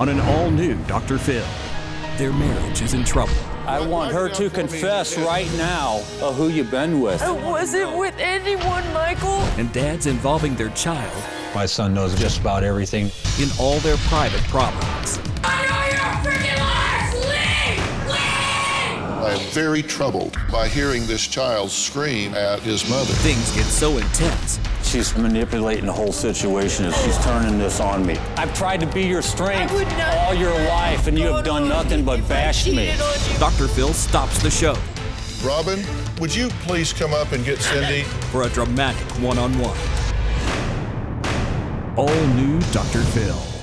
on an all new Dr. Phil. Their marriage is in trouble. I want her to confess right now of who you've been with. I wasn't with anyone, Michael. And dad's involving their child My son knows just about everything. in all their private problems. I know you're a freaking liar! Leave! Leave! I am very troubled by hearing this child scream at his mother. Things get so intense, She's manipulating the whole situation and she's turning this on me. I've tried to be your strength I would not all your life and you have done nothing but bash me. Cheated on you. Dr. Phil stops the show Robin, would you please come up and get Cindy? for a dramatic one on one. All new Dr. Phil.